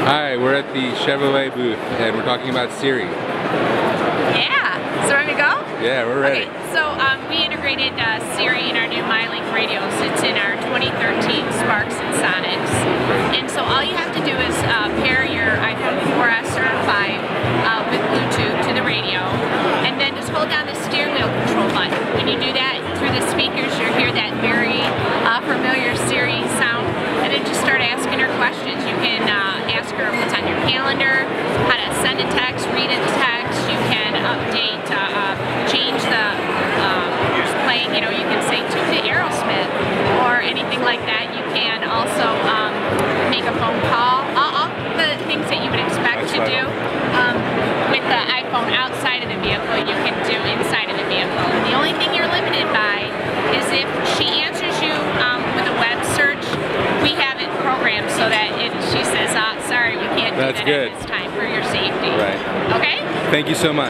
Hi, we're at the Chevrolet booth and we're talking about Siri. Yeah. So ready to go? Yeah, we're ready. Okay. So um, we integrated uh, Siri in our new how to send a text, read a text. You can update, uh, uh, change the um, playing. You know, you can say to the Aerosmith or anything like that. You can also um, make a phone call. All, all the things that you would expect to do um, with the iPhone outside of the vehicle, you can do inside of the vehicle. The only thing you're limited by is if she answers you um, with a web search, we have it programmed so that if she says, uh, sorry, we can't do That's that good. at this time for your safety. Right. Okay? Thank you so much.